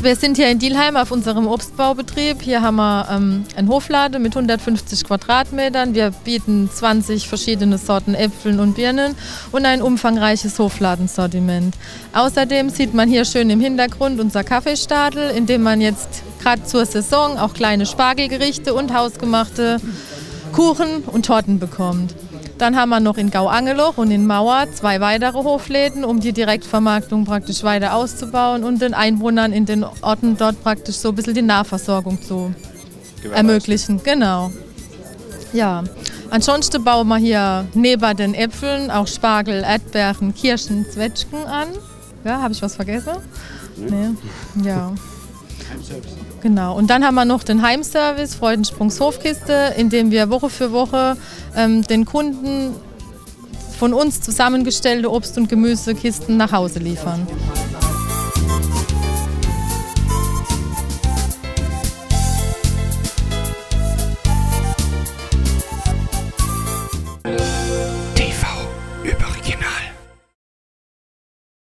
Wir sind hier in Dielheim auf unserem Obstbaubetrieb. Hier haben wir ähm, einen Hofladen mit 150 Quadratmetern. Wir bieten 20 verschiedene Sorten Äpfeln und Birnen und ein umfangreiches Hofladensortiment. Außerdem sieht man hier schön im Hintergrund unser Kaffeestadel, in dem man jetzt gerade zur Saison auch kleine Spargelgerichte und hausgemachte Kuchen und Torten bekommt. Dann haben wir noch in Gauangeloch und in Mauer zwei weitere Hofläden, um die Direktvermarktung praktisch weiter auszubauen und den Einwohnern in den Orten dort praktisch so ein bisschen die Nahversorgung zu ermöglichen. Genau. Ja. Ansonsten bauen wir hier neben den Äpfeln auch Spargel, Erdbeeren, Kirschen, Zwetschgen an. Ja, habe ich was vergessen? Nee. Ja. Genau. Und dann haben wir noch den Heimservice, Freudensprungs Hofkiste, in dem wir Woche für Woche ähm, den Kunden von uns zusammengestellte Obst- und Gemüsekisten nach Hause liefern.